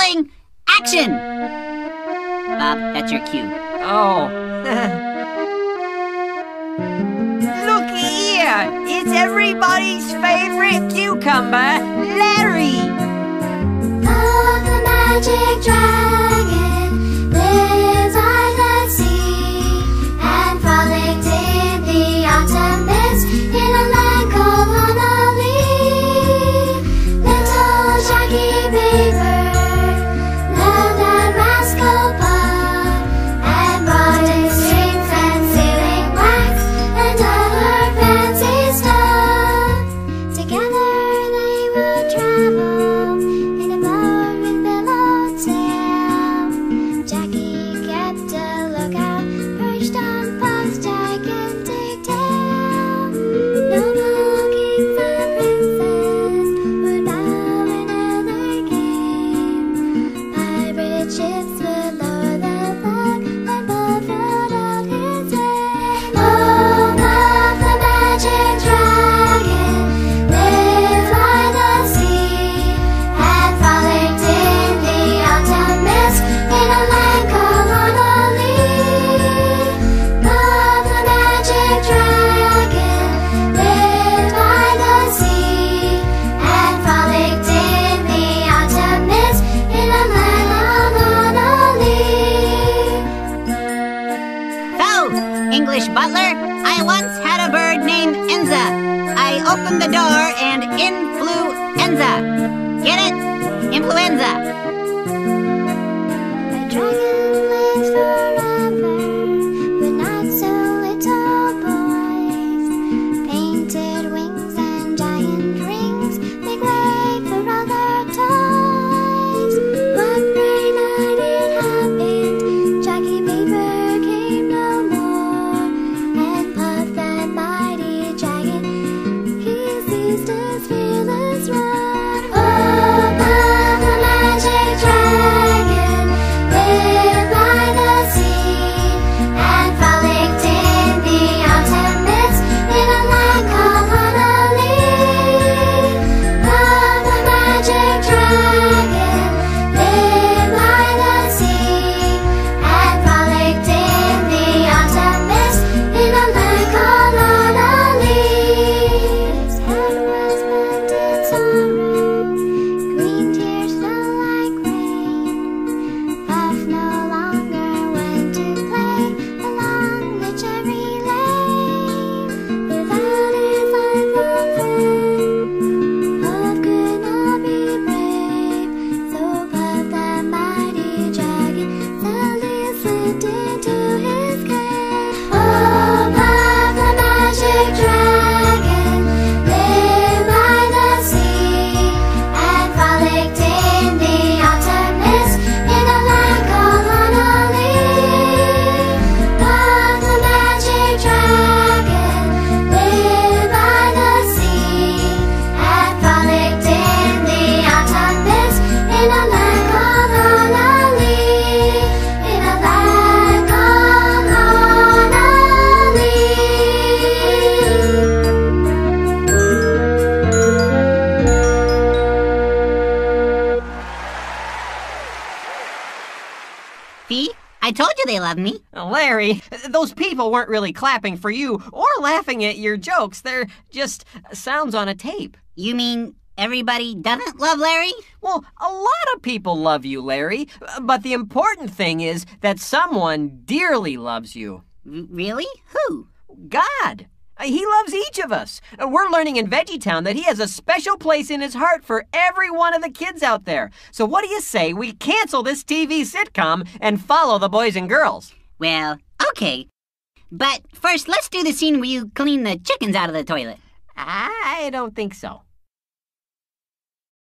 Rolling. Action. Bob, that's your cue. Oh. Look here! It's everybody's favorite cucumber, Larry! English butler, I once had a bird named Enza. I opened the door and in flew Enza. Get it? Influenza. See? I told you they love me. Oh, Larry, those people weren't really clapping for you or laughing at your jokes. They're just sounds on a tape. You mean everybody doesn't love Larry? Well, a lot of people love you, Larry, but the important thing is that someone dearly loves you. R- really? Who? God. Uh, He loves each of us. Uh, We're learning in VeggieTown that he has a special place in his heart for every one of the kids out there. So what do you say we cancel this TV sitcom and follow the boys and girls? Well, okay. But first, let's do the scene where you clean the chickens out of the toilet. I don't think so.